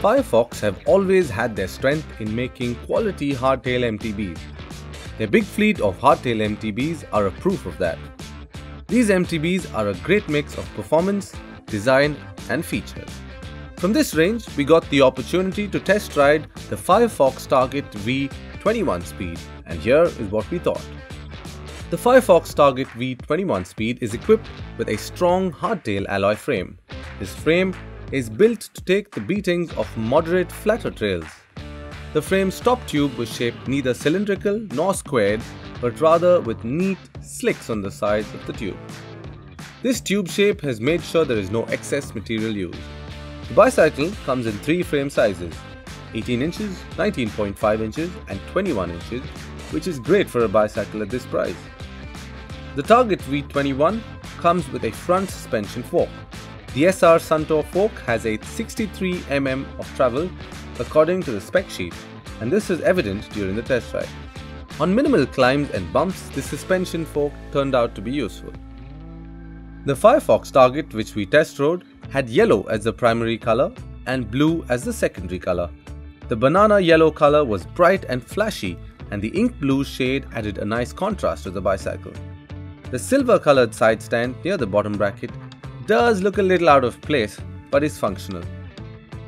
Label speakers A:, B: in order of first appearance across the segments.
A: Firefox have always had their strength in making quality hardtail MTBs. Their big fleet of hardtail MTBs are a proof of that. These MTBs are a great mix of performance, design and features. From this range, we got the opportunity to test ride the Firefox Target V21 speed and here is what we thought. The Firefox Target V21 Speed is equipped with a strong hardtail alloy frame. This frame is built to take the beatings of moderate flatter trails. The frame's top tube was shaped neither cylindrical nor squared, but rather with neat slicks on the sides of the tube. This tube shape has made sure there is no excess material used. The bicycle comes in three frame sizes 18 inches, 19.5 inches, and 21 inches, which is great for a bicycle at this price. The Target V21 comes with a front suspension fork. The SR Suntour fork has a 63 mm of travel according to the spec sheet and this is evident during the test ride. On minimal climbs and bumps, the suspension fork turned out to be useful. The Firefox Target which we test rode had yellow as the primary color and blue as the secondary color. The banana yellow color was bright and flashy and the ink blue shade added a nice contrast to the bicycle. The silver colored side stand near the bottom bracket does look a little out of place but is functional.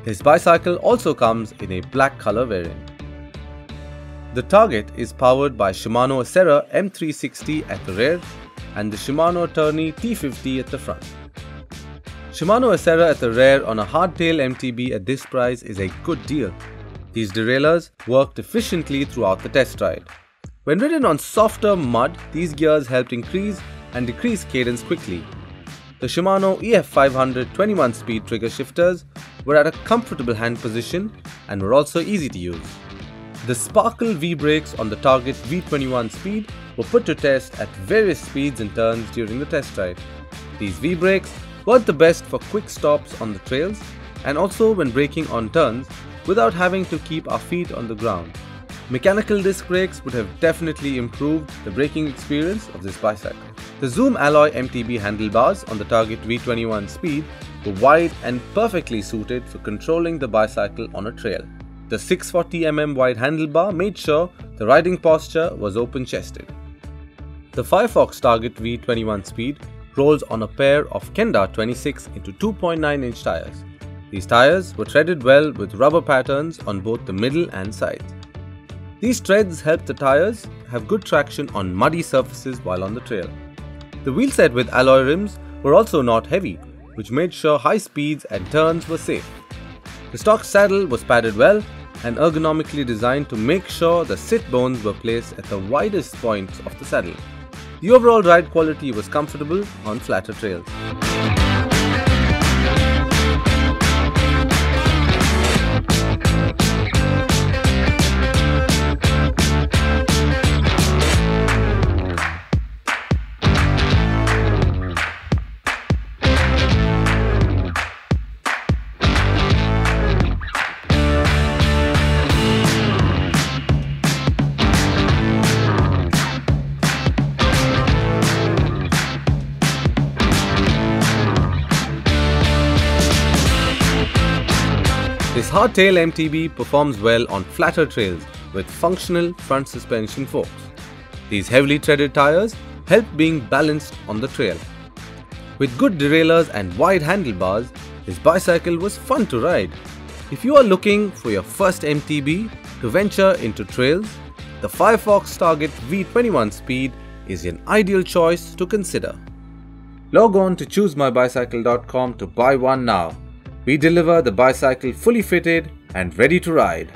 A: This bicycle also comes in a black color variant. The Target is powered by Shimano Acera M360 at the rear and the Shimano Tourney T50 at the front. Shimano Acera at the rear on a hardtail MTB at this price is a good deal. These derailleurs worked efficiently throughout the test ride. When ridden on softer mud, these gears helped increase and decrease cadence quickly. The Shimano EF500 21 speed trigger shifters were at a comfortable hand position and were also easy to use. The Sparkle V brakes on the Target V21 speed were put to test at various speeds and turns during the test ride. These V brakes weren't the best for quick stops on the trails and also when braking on turns without having to keep our feet on the ground. Mechanical disc brakes would have definitely improved the braking experience of this bicycle. The Zoom alloy MTB handlebars on the Target V21 Speed were wide and perfectly suited for controlling the bicycle on a trail. The 640mm wide handlebar made sure the riding posture was open-chested. The Firefox Target V21 Speed rolls on a pair of Kenda 26 into 2.9 inch tires. These tires were treaded well with rubber patterns on both the middle and sides. These treads help the tires have good traction on muddy surfaces while on the trail. The wheel set with alloy rims were also not heavy, which made sure high speeds and turns were safe. The stock saddle was padded well and ergonomically designed to make sure the sit bones were placed at the widest points of the saddle. The overall ride quality was comfortable on flatter trails. This hardtail MTB performs well on flatter trails with functional front suspension forks. These heavily treaded tires help being balanced on the trail. With good derailleurs and wide handlebars, this bicycle was fun to ride. If you are looking for your first MTB to venture into trails, the Firefox Target V21 Speed is an ideal choice to consider. Log on to choosemybicycle.com to buy one now. We deliver the bicycle fully fitted and ready to ride.